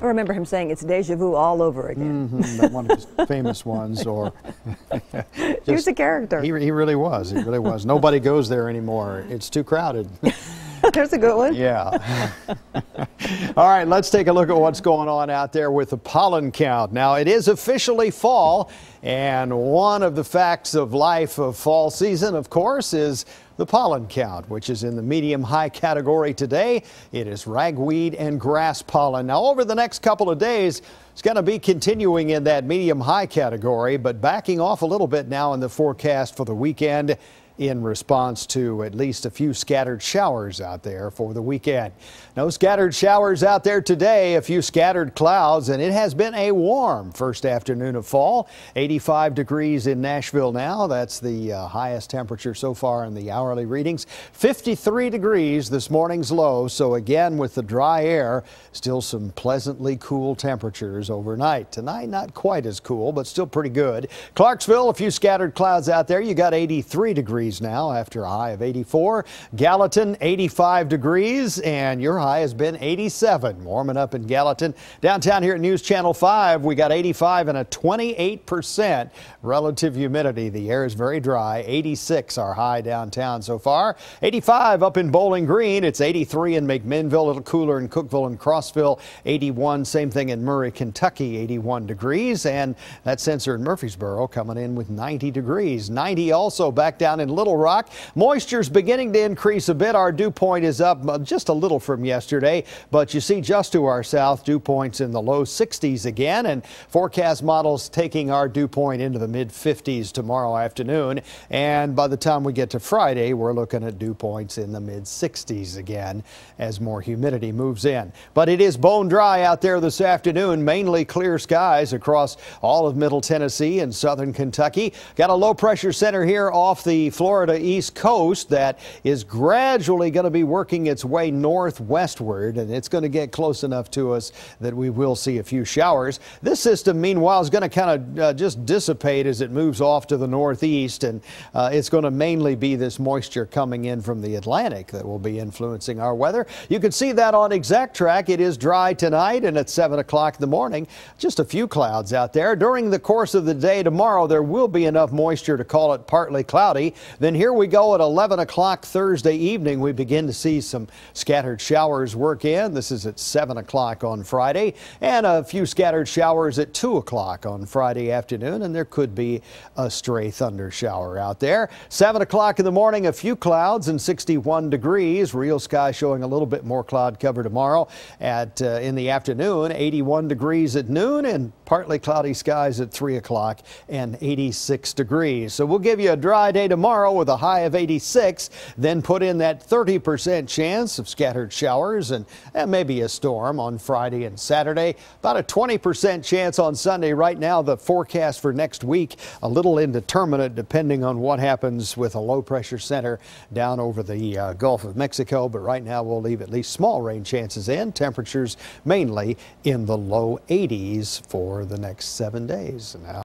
I remember him saying it's deja vu all over again. Mm -hmm, one of his famous ones, or just, he was a character. He, he really was. He really was. Nobody goes there anymore. It's too crowded. There's a good one. Yeah. All right, let's take a look at what's going on out there with the pollen count. Now, it is officially fall, and one of the facts of life of fall season, of course, is the pollen count, which is in the medium high category today. It is ragweed and grass pollen. Now, over the next couple of days, it's going to be continuing in that medium high category, but backing off a little bit now in the forecast for the weekend in response to at least a few scattered showers out there for the weekend. No scattered showers out there today, a few scattered clouds, and it has been a warm first afternoon of fall. 85 degrees in Nashville now. That's the uh, highest temperature so far in the hourly readings. 53 degrees this morning's low. So again, with the dry air, still some pleasantly cool temperatures overnight. Tonight, not quite as cool, but still pretty good. Clarksville, a few scattered clouds out there. You got 83 degrees degrees now after a high of 84. Gallatin, 85 degrees, and your high has been 87. Warming up in Gallatin. Downtown here at News Channel 5, we got 85 and a 28% relative humidity. The air is very dry. 86 our high downtown so far. 85 up in Bowling Green. It's 83 in McMinnville, a little cooler in Cookeville and Crossville. 81, same thing in Murray, Kentucky, 81 degrees. And that sensor in Murfreesboro coming in with 90 degrees. 90 also back down in Little Rock. Moisture's beginning to increase a bit. Our dew point is up uh, just a little from yesterday, but you see just to our south, dew points in the low 60s again, and forecast models taking our dew point into the mid 50s tomorrow afternoon. And by the time we get to Friday, we're looking at dew points in the mid 60s again as more humidity moves in. But it is bone dry out there this afternoon, mainly clear skies across all of Middle Tennessee and southern Kentucky. Got a low pressure center here off the Florida East Coast that is gradually going to be working its way northwestward, and it's going to get close enough to us that we will see a few showers. This system, meanwhile, is going to kind of uh, just dissipate as it moves off to the northeast, and uh, it's going to mainly be this moisture coming in from the Atlantic that will be influencing our weather. You can see that on exact track. It is dry tonight, and at 7 o'clock in the morning, just a few clouds out there. During the course of the day tomorrow, there will be enough moisture to call it partly cloudy. Then here we go at 11 o'clock Thursday evening. We begin to see some scattered showers work in. This is at 7 o'clock on Friday, and a few scattered showers at 2 o'clock on Friday afternoon, and there could be a stray thunder shower out there. 7 o'clock in the morning, a few clouds and 61 degrees. Real sky showing a little bit more cloud cover tomorrow. At uh, in the afternoon, 81 degrees at noon, and partly cloudy skies at 3 o'clock and 86 degrees. So we'll give you a dry day tomorrow tomorrow with a high of 86. Then put in that 30% chance of scattered showers and, and maybe a storm on Friday and Saturday. About a 20% chance on Sunday. Right now, the forecast for next week a little indeterminate depending on what happens with a low pressure center down over the uh, Gulf of Mexico. But right now, we'll leave at least small rain chances in. Temperatures mainly in the low 80s for the next seven days. Now